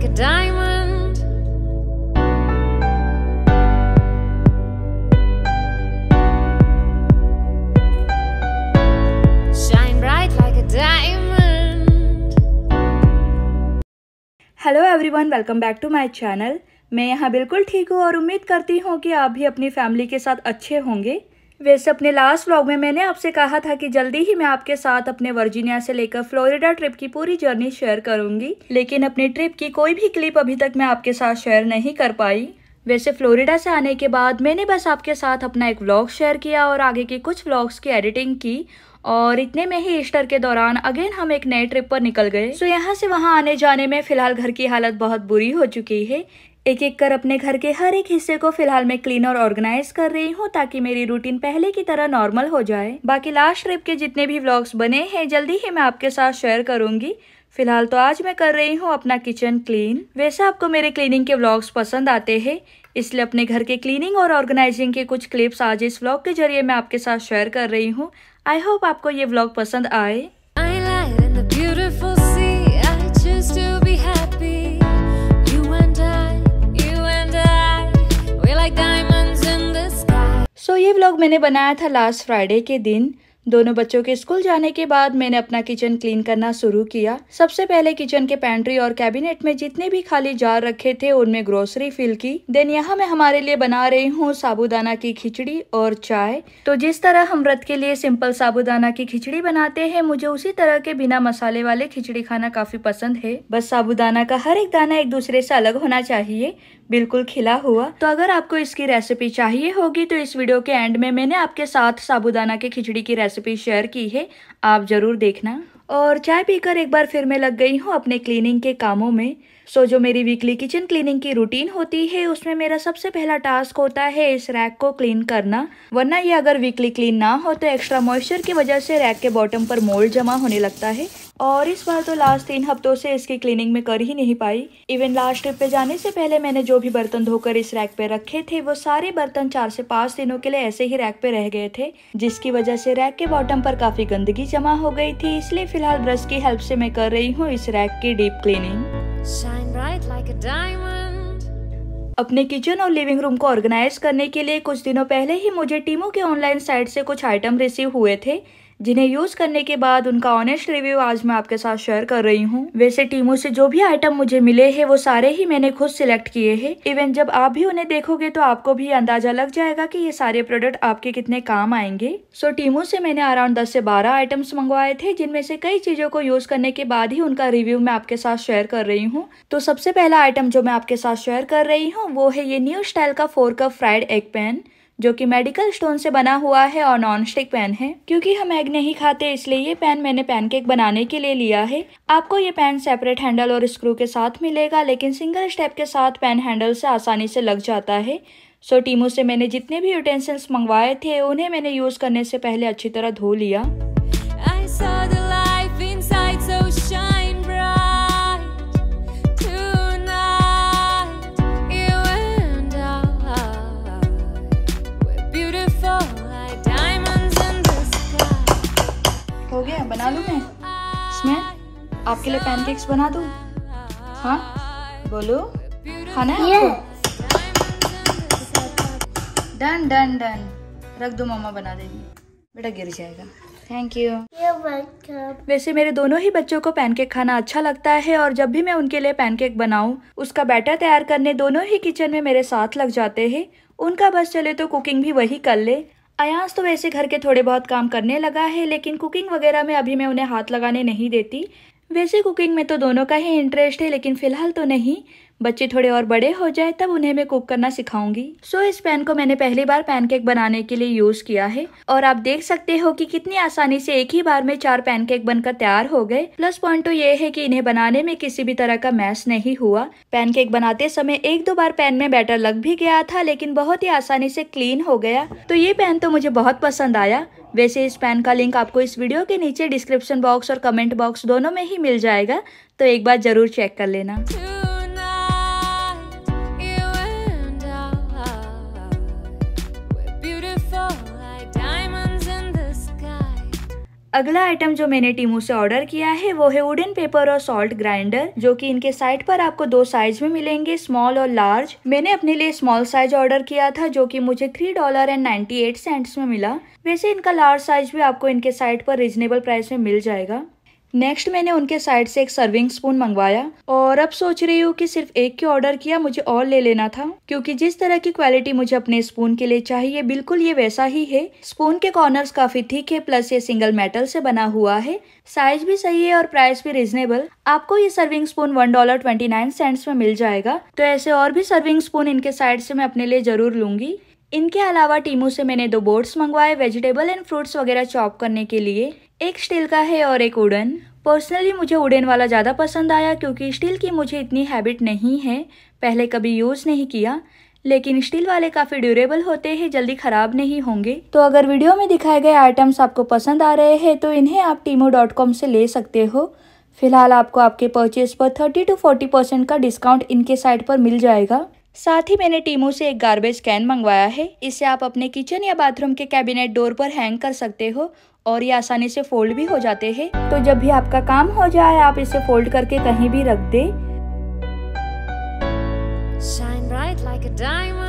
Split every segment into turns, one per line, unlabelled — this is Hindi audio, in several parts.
like a diamond. Shine bright like a diamond.
Hello everyone welcome back to my channel मैं यहाँ बिल्कुल ठीक हूँ और उम्मीद करती हूँ कि आप भी अपनी फैमिली के साथ अच्छे होंगे वैसे अपने लास्ट व्लॉग में मैंने आपसे कहा था कि जल्दी ही मैं आपके साथ अपने वर्जीनिया से लेकर फ्लोरिडा ट्रिप की पूरी जर्नी शेयर करूँगी। लेकिन अपनी ट्रिप की कोई भी क्लिप अभी तक मैं आपके साथ शेयर नहीं कर पाई। वैसे फ्लोरिडा से आने के बाद मैंने बस आपके साथ अपना एक व्लॉग शेयर किया और आगे की कुछ व्लॉग्स की एडिटिंग की। और इतने में ही ईस्टर के दौरान अगेन हम एक नए ट्रिप पर निकल गए। सो यहाँ से वहाँ आने जाने में फ़िलहाल घर की हालत बहुत बुरी हो चुकी है। एक एक कर अपने घर के हर एक हिस्से को फ़िलहाल मैं क्लीन और ऑर्गेनाइज कर रही हूँ ताकि मेरी रूटीन पहले की तरह नॉर्मल हो जाए। बाकी लास्ट ट्रिप के जितने भी व्लॉग्स बने हैं, जल्दी ही मैं आपके साथ शेयर करूँगी। फ़िलहाल तो आज मैं कर रही हूँ अपना किचन क्लीन वैसे आपको मेरे क्लीनिंग के व्लॉग्स पसंद आते हैं, इसलिए अपने घर के क्लीनिंग और ऑर्गेनाइजिंग के कुछ क्लिप्स आज इस व्लॉग के ज़रिए मैं आपके साथ शेयर कर रही हूँ। आई होप आपको ये व्लॉग पसंद आए। ये व्लॉग मैंने बनाया था लास्ट फ्राइडे के दिन। दोनों बच्चों के स्कूल जाने के बाद मैंने अपना किचन क्लीन करना शुरू किया। सबसे पहले किचन के पैंट्री और कैबिनेट में जितने भी खाली जार रखे थे, उनमें ग्रोसरी फिल की। देन यहाँ मैं हमारे लिए बना रही हूँ साबूदाना की खिचड़ी और चाय। तो जिस तरह हम व्रत के लिए सिंपल साबूदाना की खिचड़ी बनाते हैं, मुझे उसी तरह के बिना मसाले वाले खिचड़ी खाना काफ़ी पसंद है। बस साबूदाना का हर एक दाना एक दूसरे से अलग होना चाहिए। बिल्कुल खिला हुआ। तो अगर आपको इसकी रेसिपी चाहिए होगी तो इस वीडियो के एंड में मैंने आपके साथ साबूदाना की खिचड़ी की शेयर की है, आप ज़रूर देखना। और चाय पीकर एक बार फिर मैं लग गई हूँ अपने क्लीनिंग के कामों में। सो जो मेरी वीकली किचन क्लीनिंग की रूटीन होती है, उसमें मेरा सबसे पहला टास्क होता है इस रैक को क्लीन करना। वरना ये अगर वीकली क्लीन ना हो तो एक्स्ट्रा मॉइस्चर की वजह से रैक के बॉटम पर मोल्ड जमा होने लगता है। और इस बार तो लास्ट तीन हफ्तों से इसकी क्लीनिंग में कर ही नहीं पाई। इवन लास्ट ट्रिप पे जाने से पहले मैंने जो भी बर्तन धोकर इस रैक पे रखे थे, वो सारे बर्तन चार से पाँच दिनों के लिए ऐसे ही रैक पे रह गए थे, जिसकी वजह से रैक के बॉटम पर काफ़ी गंदगी जमा हो गई थी। इसलिए फ़िलहाल ब्रश की हेल्प से मैं कर रही हूँ इस रैक की deep cleaning
bright like a diamond.
अपने किचन और लिविंग रूम को ऑर्गेनाइज करने के लिए कुछ दिनों पहले ही मुझे टीमों के ऑनलाइन साइट से कुछ आइटम रिसीव हुए थे जिन्हें यूज़ करने के बाद उनका ऑनेस्ट रिव्यू आज मैं आपके साथ शेयर कर रही हूँ। वैसे टीमो से जो भी आइटम मुझे मिले हैं, वो सारे ही मैंने खुद सिलेक्ट किए हैं। इवन जब आप भी उन्हें देखोगे तो आपको भी अंदाज़ा लग जाएगा कि ये सारे प्रोडक्ट आपके कितने काम आएँगे। सो टीमो से मैंने अराउंड दस से बारह आइटम्स मंगवाए थे, जिनमें से कई चीज़ों को यूज़ करने के बाद ही उनका रिव्यू मैं आपके साथ शेयर कर रही हूँ। तो सबसे पहला आइटम जो मैं आपके साथ शेयर कर रही हूँ, वो है ये न्यू स्टाइल का four cup fried egg pan जो कि मेडिकल स्टोन से बना हुआ है और नॉन स्टिक पैन है। क्योंकि हम एग नहीं खाते, इसलिए ये पैन मैंने पैनकेक बनाने के लिए लिया है। आपको ये पैन सेपरेट हैंडल और स्क्रू के साथ मिलेगा, लेकिन सिंगल स्टेप के साथ पैन हैंडल से आसानी से लग जाता है। सो टीमो से मैंने जितने भी यूटेंसिल्स मंगवाए थे, उन्हें मैंने यूज़ करने से पहले अच्छी तरह धो लिया। बना लूँ मैं? इसमें आपके लिए पैनकेक्स बना दूँ? हाँ? बोलो। खाना है आपको? डन डन डन रख दो मम्मा बना देगी। बेटा गिर जाएगा। थैंक यू वैसे मेरे दोनों ही बच्चों को पैनकेक खाना अच्छा लगता है और जब भी मैं उनके लिए पैनकेक बनाऊँ उसका बैटर तैयार करने दोनों ही किचन में मेरे साथ लग जाते हैं। उनका बस चले तो कुकिंग भी वही कर ले। अयास तो वैसे घर के थोड़े बहुत काम करने लगा है, लेकिन कुकिंग वगैरह में अभी मैं उन्हें हाथ लगाने नहीं देती। वैसे कुकिंग में तो दोनों का ही इंटरेस्ट है, लेकिन फ़िलहाल तो नहीं। बच्चे थोड़े और बड़े हो जाए तब उन्हें मैं कुक करना सिखाऊँगी। सो so, इस पैन को मैंने पहली बार पैनकेक बनाने के लिए यूज़ किया है। और आप देख सकते हो कि कितनी आसानी से एक ही बार में चार पैनकेक बनकर तैयार हो गए। प्लस पॉइंट तो ये है कि इन्हें बनाने में किसी भी तरह का मैस नहीं हुआ। पैनकेक बनाते समय एक दो बार पैन में बैटर लग भी गया था लेकिन बहुत ही आसानी से क्लीन हो गया। तो ये पैन तो मुझे बहुत पसंद आया। वैसे इस पैन का लिंक आपको इस वीडियो के नीचे डिस्क्रिप्शन बॉक्स और कमेंट बॉक्स दोनों में ही मिल जाएगा। तो एक बार ज़रूर चेक कर लेना। अगला आइटम जो मैंने टीमू से ऑर्डर किया है, वो है वुडन पेपर और सॉल्ट ग्राइंडर जो कि इनके साइट पर आपको दो साइज़ में मिलेंगे स्मॉल और लार्ज मैंने अपने लिए स्मॉल साइज़ ऑर्डर किया था, जो कि मुझे three dollar and ninety eight cents में मिला. वैसे इनका लार्ज साइज़ भी आपको इनके साइट पर रिजनेबल प्राइस में मिल जाएगा. नेक्स्ट मैंने उनके साइड से एक सर्विंग स्पून मंगवाया और अब सोच रही हूँ कि सिर्फ़ एक की ऑर्डर किया, मुझे और ले लेना था। क्योंकि जिस तरह की क्वालिटी मुझे अपने स्पून के लिए चाहिए, बिल्कुल ये वैसा ही है। स्पून के कॉर्नर्स काफ़ी थिक है प्लस ये सिंगल मेटल से बना हुआ है। साइज़ भी सही है और प्राइस भी रिजनेबल आपको ये serving spoon one dollar twenty nine cents में मिल जाएगा। तो ऐसे और भी सर्विंग स्पून इनके साइड से मैं अपने लिए ज़रूर लूँगी। इनके अलावा टीमू से मैंने दो बोर्ड्स मंगवाए, वेजिटेबल एंड फ्रूट्स वगैरह चॉप करने के लिए। एक स्टील का है और एक उड़न। पर्सनली मुझे वुडन वाला ज़्यादा पसंद आया क्योंकि स्टील की मुझे इतनी हैबिट नहीं है। पहले कभी यूज़ नहीं किया, लेकिन स्टील वाले काफ़ी ड्यूरेबल होते हैं, जल्दी ख़राब नहीं होंगे। तो अगर वीडियो में दिखाए गए आइटम्स आपको पसंद आ रहे हैं तो इन्हें आप टीमो से ले सकते हो। फ़िलहाल आपको आपके परचेज पर थर्टी टू फोर्टी परसेंट का डिस्काउंट इनके साइट पर मिल जाएगा। साथ ही मैंने टीमों से एक गार्बेज कैन मंगवाया है। इसे आप अपने किचन या बाथरूम के कैबिनेट डोर पर हैंग कर सकते हो और ये आसानी से फोल्ड भी हो जाते हैं। तो जब भी आपका काम हो जाए, आप इसे फोल्ड करके कहीं भी रख दे।
Shine bright like a diamond.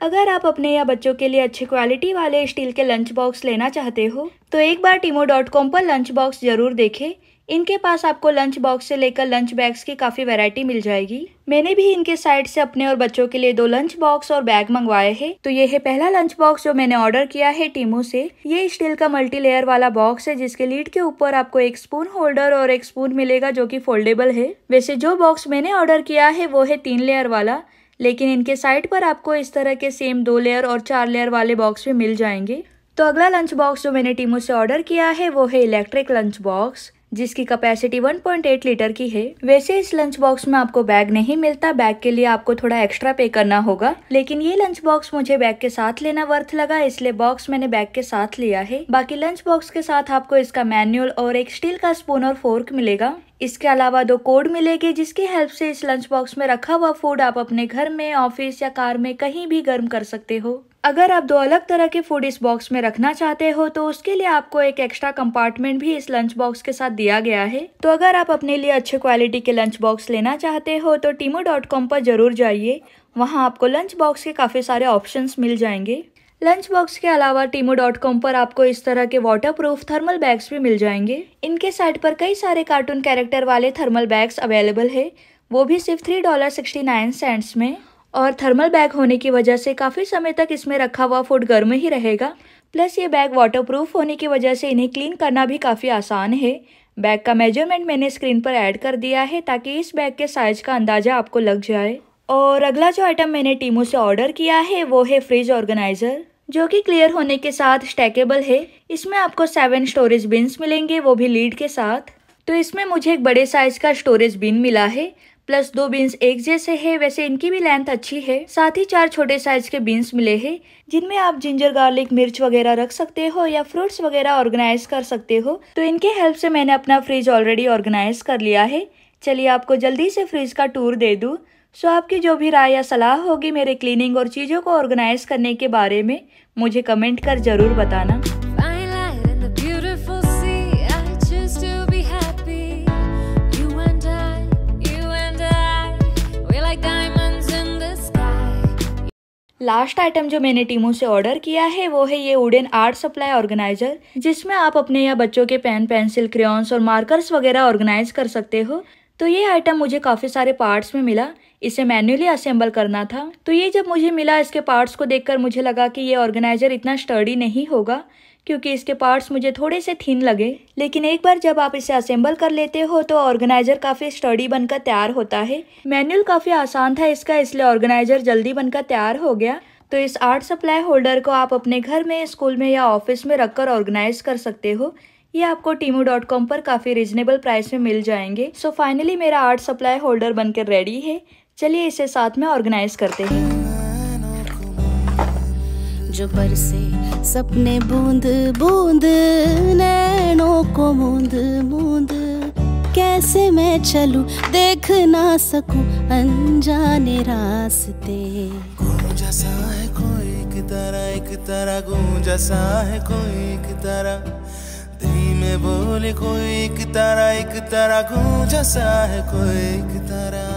अगर आप अपने या बच्चों के लिए अच्छी क्वालिटी वाले स्टील के लंच बॉक्स लेना चाहते हो तो एक बार टीमो डॉट कॉम पर लंच बॉक्स ज़रूर देखें। इनके पास आपको लंच बॉक्स से लेकर लंच बैग्स की काफ़ी वैरायटी मिल जाएगी। मैंने भी इनके साइड से अपने और बच्चों के लिए दो लंच बॉक्स और बैग मंगवाए हैं। तो ये है पहला लंच बॉक्स जो मैंने ऑर्डर किया है टीमू से। ये स्टील का मल्टी लेयर वाला बॉक्स है, जिसके लीड के ऊपर आपको एक स्पून होल्डर और एक स्पून मिलेगा, जो की फोल्डेबल है। वैसे जो बॉक्स मैंने ऑर्डर किया है, वो है तीन लेयर वाला। लेकिन इनके साइड पर आपको इस तरह के सेम दो लेयर और चार लेयर वाले बॉक्स भी मिल जाएँगे। तो अगला लंच बॉक्स जो मैंने टीमू से ऑर्डर किया है, वो है इलेक्ट्रिक लंच बॉक्स जिसकी कैपेसिटी 1.8 लीटर की है। वैसे इस लंच बॉक्स में आपको बैग नहीं मिलता। बैग के लिए आपको थोड़ा एक्स्ट्रा पे करना होगा। लेकिन ये लंच बॉक्स मुझे बैग के साथ लेना वर्थ लगा, इसलिए बॉक्स मैंने बैग के साथ लिया है। बाकी लंच बॉक्स के साथ आपको इसका मैनुअल और एक स्टील का स्पून और फोर्क मिलेगा। इसके अलावा दो कोड मिलेंगे, जिसकी हेल्प से इस लंच बॉक्स में रखा हुआ फ़ूड आप अपने घर में ऑफ़िस या कार में कहीं भी गर्म कर सकते हो। अगर आप दो अलग तरह के फ़ूड इस बॉक्स में रखना चाहते हो तो उसके लिए आपको एक एक्स्ट्रा कंपार्टमेंट भी इस लंच बॉक्स के साथ दिया गया है। तो अगर आप अपने लिए अच्छे क्वालिटी के लंच बॉक्स लेना चाहते हो तो टीमो डॉट कॉम पर ज़रूर जाइए। वहाँ आपको लंच बॉक्स के काफ़ी सारे ऑप्शंस मिल जाएँगे। लंच बॉक्स के अलावा टीमो डॉट कॉम पर आपको इस तरह के वाटर प्रूफ थर्मल बैग्स भी मिल जाएँगे। इनके साइट पर कई सारे कार्टून कैरेक्टर वाले थर्मल बैग्स अवेलेबल है। वो भी सिर्फ़ three dollar sixty nine cents में। और थर्मल बैग होने की वजह से काफ़ी समय तक इसमें रखा हुआ फ़ूड गर्म ही रहेगा। प्लस ये बैग वाटरप्रूफ होने की वजह से इन्हें क्लीन करना भी काफ़ी आसान है। बैग का मेज़रमेंट मैंने स्क्रीन पर ऐड कर दिया है ताकि इस बैग के साइज़ का अंदाज़ा आपको लग जाए। और अगला जो आइटम मैंने टीमू से ऑर्डर किया है वो है फ्रिज ऑर्गेनाइज़र जो कि क्लियर होने के साथ स्टैकेबल है। इसमें आपको सेवन स्टोरेज बिन्स मिलेंगे, वो भी लीड के साथ। तो इसमें मुझे एक बड़े साइज़ का स्टोरेज बिन मिला है। प्लस दो बीन्स एक जैसे है, वैसे इनकी भी लेंथ अच्छी है। साथ ही चार छोटे साइज़ के बीन्स मिले हैं, जिनमें आप जिंजर गार्लिक मिर्च वगैरह रख सकते हो या फ्रूट्स वगैरह ऑर्गेनाइज कर सकते हो। तो इनके हेल्प से मैंने अपना फ्रिज ऑलरेडी ऑर्गेनाइज कर लिया है। चलिए आपको जल्दी से फ्रिज का टूर दे दूँ। सो आपकी जो भी राय या सलाह होगी मेरे क्लीनिंग और चीज़ों को ऑर्गेनाइज करने के बारे में, मुझे कमेंट कर ज़रूर बताना। लास्ट आइटम जो मैंने टीमों से ऑर्डर किया है, वो है ये वुडन आर्ट सप्लाई ऑर्गेनाइजर जिसमें आप अपने या बच्चों के पेन, पेंसिल क्रेयॉन्स और मार्कर्स वगैरह ऑर्गेनाइज कर सकते हो। तो ये आइटम मुझे काफ़ी सारे पार्ट्स में मिला, इसे मैन्युअली असेंबल करना था। तो ये जब मुझे मिला, इसके पार्ट्स को देखकर मुझे लगा कि ये ऑर्गेनाइजर इतना स्टर्डी नहीं होगा। क्योंकि इसके पार्ट्स मुझे थोड़े से थिन लगे। लेकिन एक बार जब आप इसे असेंबल कर लेते हो तो ऑर्गेनाइजर काफ़ी स्टडी बनकर तैयार होता है। मैनुअल काफ़ी आसान था इसका, इसलिए ऑर्गेनाइजर जल्दी बनकर तैयार हो गया। तो इस आर्ट सप्लाई होल्डर को आप अपने घर में स्कूल में या ऑफ़िस में रखकर ऑर्गेनाइज कर सकते हो। ये आपको टीमू डॉट कॉम पर काफ़ी रिजनेबल प्राइस में मिल जाएँगे। सो so फाइनली मेरा आर्ट सप्लाई होल्डर बनकर रेडी है। चलिए इसे साथ में ऑर्गेनाइज करते हैं।
जो बरसे सपने बूंद बूंद नैनों को बूंद बूंद कैसे मैं चलूँ देख ना सकूँ अनजाने रास्ते।
गूंजा सा है कोई एक तरह एक तरह गूंजा सा है कोई एक तरह। धीमे बोले कोई एक तरह एक तरह गूंजा सा है कोई एक तरह।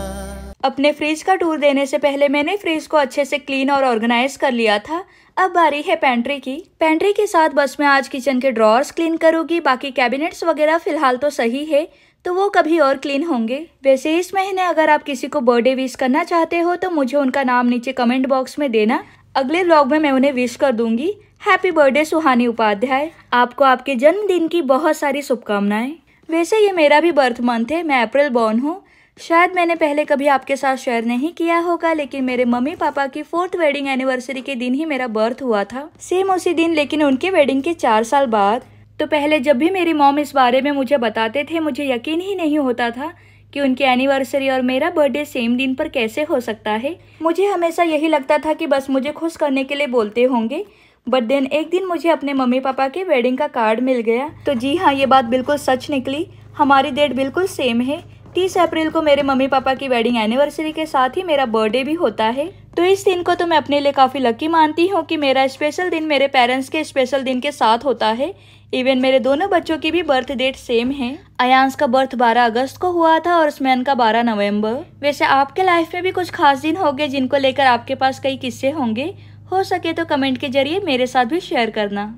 अपने फ्रिज का टूर देने से पहले मैंने फ्रिज को अच्छे से क्लीन और ऑर्गेनाइज कर लिया था। अब बारी है पेंट्री की। पेंट्री के साथ बस मैं आज किचन के ड्रॉर्स क्लीन करूँगी, बाकी कैबिनेट्स वगैरह फ़िलहाल तो सही है तो वो कभी और क्लीन होंगे। वैसे इस महीने अगर आप किसी को बर्थडे विश करना चाहते हो तो मुझे उनका नाम नीचे कमेंट बॉक्स में देना। अगले व्लॉग में मैं उन्हें विश कर दूँगी। Happy birthday Suhani Upadhyay. आपको आपके जन्मदिन की बहुत सारी शुभकामनाएँ। वैसे ये मेरा भी बर्थ मंथ है, मैं अप्रैल बॉर्न हूँ। शायद मैंने पहले कभी आपके साथ शेयर नहीं किया होगा, लेकिन मेरे मम्मी पापा की फोर्थ वेडिंग एनिवर्सरी के दिन ही मेरा बर्थ हुआ था। सेम उसी दिन, लेकिन उनके वेडिंग के चार साल बाद। तो पहले जब भी मेरी मॉम इस बारे में मुझे बताते थे, मुझे यकीन ही नहीं होता था कि उनकी एनिवर्सरी और मेरा बर्थडे सेम दिन पर कैसे हो सकता है। मुझे हमेशा यही लगता था कि बस मुझे खुश करने के लिए बोलते होंगे। बट देन एक दिन मुझे अपने मम्मी पापा के वेडिंग का कार्ड मिल गया। तो जी हाँ ये बात बिल्कुल सच निकली। हमारी डेट बिल्कुल सेम है। तीस अप्रैल को मेरे मम्मी पापा की वेडिंग एनिवर्सरी के साथ ही मेरा बर्थडे भी होता है। तो इस दिन को तो मैं अपने लिए काफ़ी लकी मानती हूँ कि मेरा स्पेशल दिन मेरे पेरेंट्स के स्पेशल दिन के साथ होता है। इवन मेरे दोनों बच्चों की भी बर्थ डेट सेम है। अयांश का बर्थ 12 अगस्त को हुआ था और स्मैन का 12 नवंबर। वैसे आपके लाइफ में भी कुछ खास दिन होंगे जिनको लेकर आपके पास कई किस्से होंगे। हो सके तो कमेंट के ज़रिए मेरे साथ भी शेयर करना।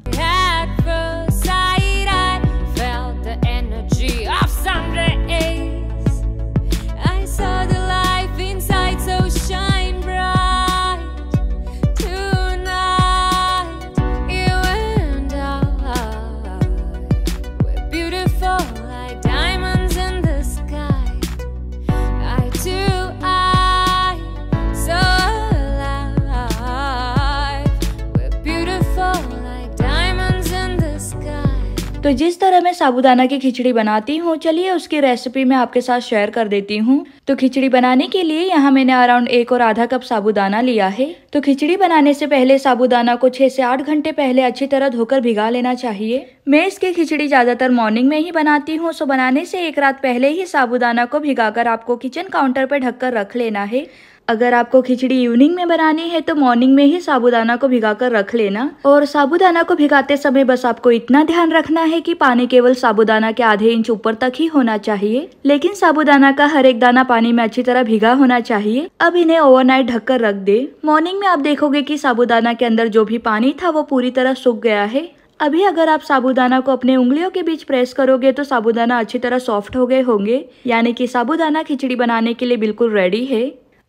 तो जिस तरह मैं साबूदाना की खिचड़ी बनाती हूँ, चलिए उसकी रेसिपी मैं आपके साथ शेयर कर देती हूँ। तो खिचड़ी बनाने के लिए यहाँ मैंने अराउंड एक और आधा कप साबूदाना लिया है। तो खिचड़ी बनाने से पहले साबुदाना को छह से आठ घंटे पहले अच्छी तरह धोकर भिगा लेना चाहिए। मैं इसकी खिचड़ी ज़्यादातर मॉर्निंग में ही बनाती हूँ, सो बनाने से एक रात पहले ही साबूदाना को भिगाकर आपको किचन काउंटर पर ढककर रख लेना है। अगर आपको खिचड़ी इवनिंग में बनानी है तो मॉर्निंग में ही साबुदाना को भिगाकर रख लेना। और साबूदाना को भिगाते समय बस आपको इतना ध्यान रखना है कि पानी केवल साबुदाना के आधे इंच ऊपर तक ही होना चाहिए। लेकिन साबुदाना का हर एक दाना पानी में अच्छी तरह भिगा होना चाहिए। अब इन्हें ओवरनाइट ढककर रख दे। मॉर्निंग में आप देखोगे की साबूदाना के अंदर जो भी पानी था, वो पूरी तरह सूख गया है। अभी अगर आप साबुदाना को अपने उंगलियों के बीच प्रेस करोगे तो साबुदाना अच्छी तरह सॉफ्ट हो गए होंगे। यानी कि साबुदाना खिचड़ी बनाने के लिए बिल्कुल रेडी है।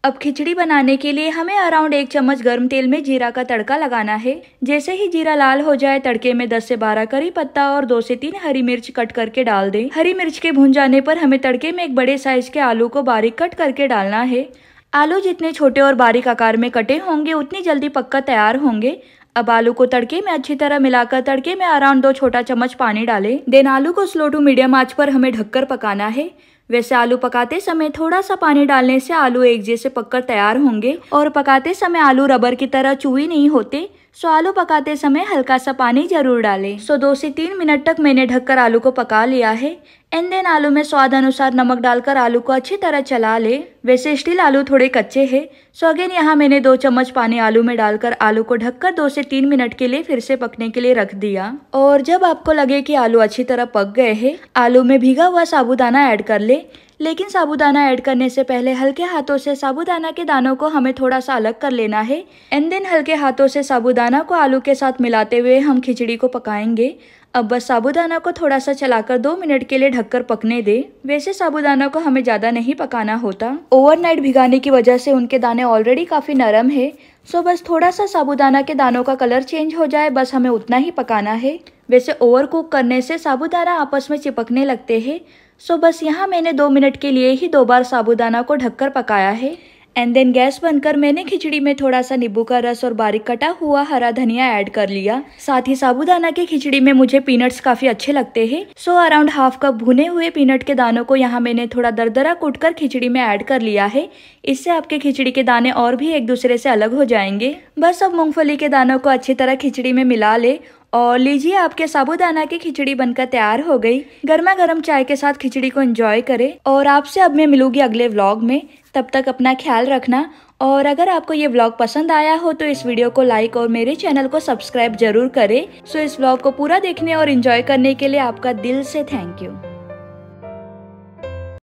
अब खिचड़ी बनाने के लिए हमें अराउंड एक चम्मच गर्म तेल में जीरा का तड़का लगाना है। जैसे ही जीरा लाल हो जाए, तड़के में 10 से 12 करी पत्ता और दो से तीन हरी मिर्च कट करके डाल दें। हरी मिर्च के भून जाने पर हमें तड़के में एक बड़े साइज़ के आलू को बारीक कट करके डालना है। आलू जितने छोटे और बारीक आकार में कटे होंगे, उतनी जल्दी पक्का तैयार होंगे। अब आलू को तड़के में अच्छी तरह मिलाकर तड़के में अराउंड दो छोटा चम्मच पानी डालें। देन आलू को स्लो टू मीडियम आँच पर हमें ढककर पकाना है। वैसे आलू पकाते समय थोड़ा सा पानी डालने से आलू एक जैसे पककर तैयार होंगे और पकाते समय आलू रबर की तरह चूई नहीं होते, सो आलू पकाते समय हल्का सा पानी ज़रूर डालें। सो दो से तीन मिनट तक मैंने ढककर आलू को पका लिया है। एंड देन आलू में स्वाद अनुसार नमक डालकर आलू को अच्छी तरह चला ले। वैसे स्टील आलू थोड़े कच्चे हैं सो अगेन यहाँ मैंने दो चम्मच पानी आलू में डालकर आलू को ढककर दो से तीन मिनट के लिए फिर से पकने के लिए रख दिया। और जब आपको लगे कि आलू अच्छी तरह पक गए हैं, आलू में भीगा हुआ साबुदाना ऐड कर ले। लेकिन साबुदाना ऐड करने से पहले हल्के हाथों से साबूदाना के दानों को हमें थोड़ा सा अलग कर लेना है। एंड देन हल्के हाथों से साबूदाना को आलू के साथ मिलाते हुए हम खिचड़ी को पकाएँगे। अब बस साबूदाना को थोड़ा सा चलाकर दो मिनट के लिए ढककर पकने दे। वैसे साबूदाना को हमें ज़्यादा नहीं पकाना होता। ओवरनाइट भिगाने की वजह से उनके दाने ऑलरेडी काफ़ी नरम है। सो बस थोड़ा सा साबूदाना के दानों का कलर चेंज हो जाए, बस हमें उतना ही पकाना है। वैसे ओवर कुक करने से साबूदाना आपस में चिपकने लगते हैं। सो बस यहाँ मैंने दो मिनट के लिए ही दो बार साबूदाना को ढककर पकाया है। एंड देन गैस बनकर मैंने खिचड़ी में थोड़ा सा नींबू का रस और बारीक कटा हुआ हरा धनिया ऐड कर लिया। साथ ही साबुदाना की खिचड़ी में मुझे पीनट्स काफ़ी अच्छे लगते हैं। सो अराउंड हाफ़ कप भुने हुए पीनट के दानों को यहाँ मैंने थोड़ा दरदरा कूट कर खिचड़ी में ऐड कर लिया है। इससे आपके खिचड़ी के दाने और भी एक दूसरे से अलग हो जाएँगे। बस अब मूंगफली के दानों को अच्छी तरह खिचड़ी में मिला ले और लीजिए आपके साबुदाना की खिचड़ी बनकर तैयार हो गई। गर्मा गर्म चाय के साथ खिचड़ी को एंजॉय करें और आपसे अब मैं मिलूँगी अगले व्लॉग में। तब तक अपना ख्याल रखना। और अगर आपको ये ब्लॉग पसंद आया हो तो इस वीडियो को लाइक और मेरे चैनल को सब्सक्राइब ज़रूर करें। सो इस ब्लॉग को पूरा देखने और इन्जॉय करने के लिए आपका दिल से थैंक यू